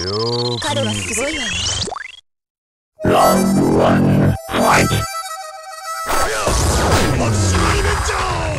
よ彼はすごいわね Round one, fight! う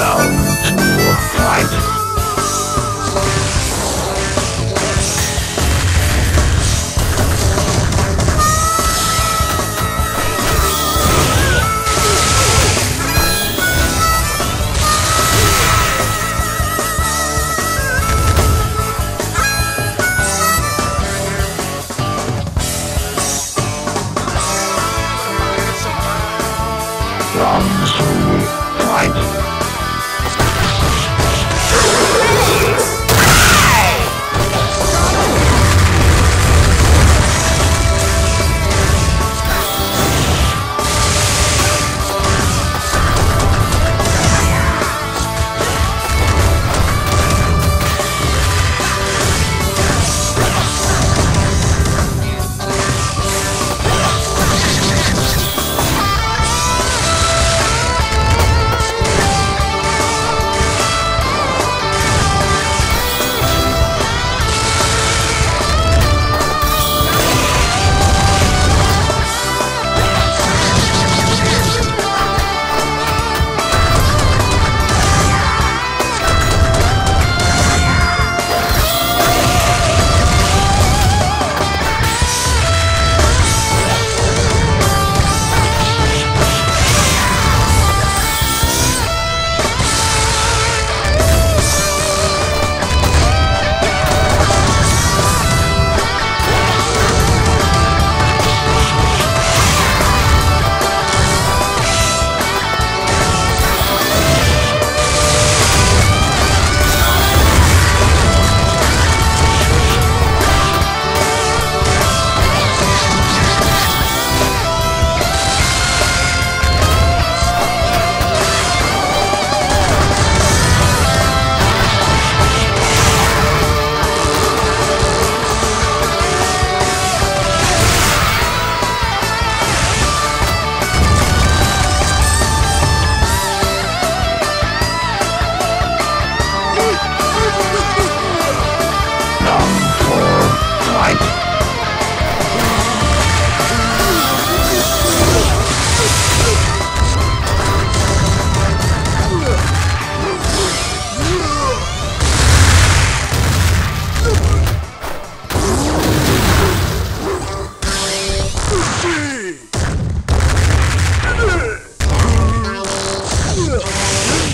now.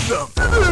Awesome!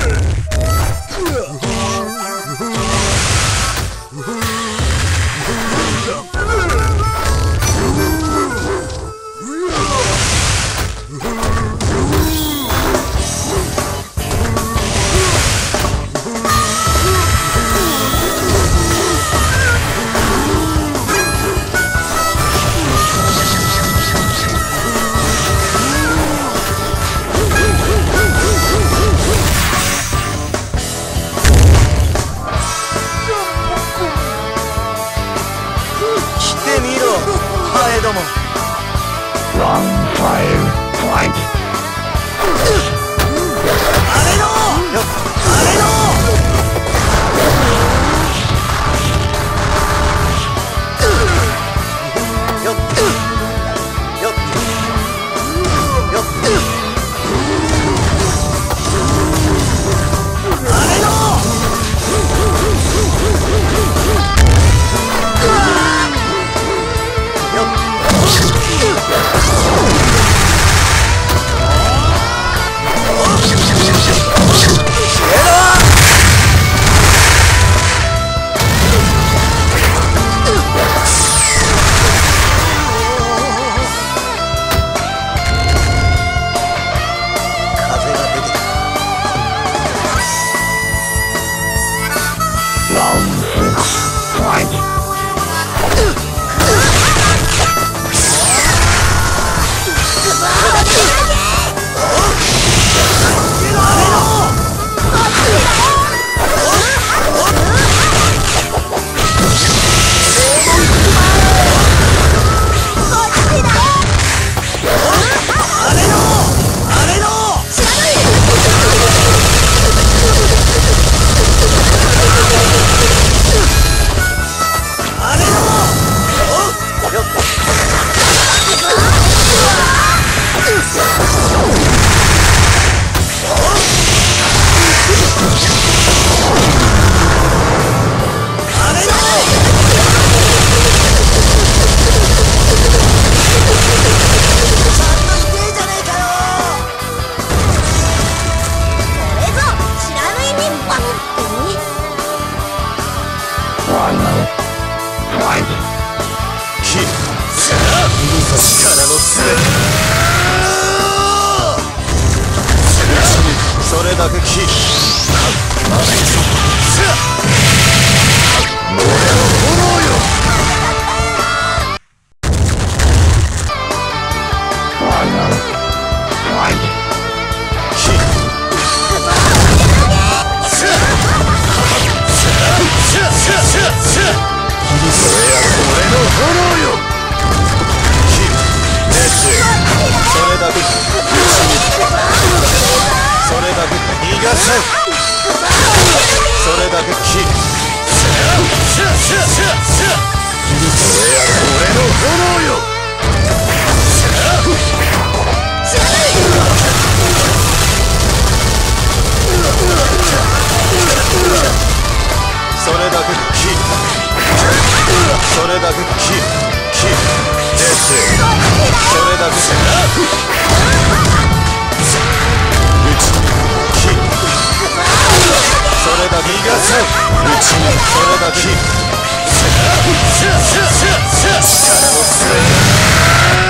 それだけき炎よ Final. Fight. 俺の炎よ熱それだけ Move. 力の使力をくれ